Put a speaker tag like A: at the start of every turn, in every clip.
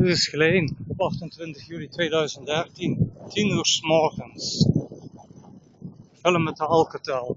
A: Dit is geleden 28 juli 2013, 10 uur s morgens. Film met de Alcatel.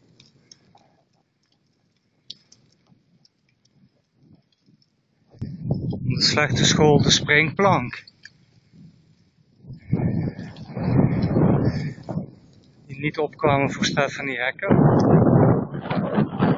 A: de slechte school de springplank. Die niet opkwamen voor Stefanie Hekker.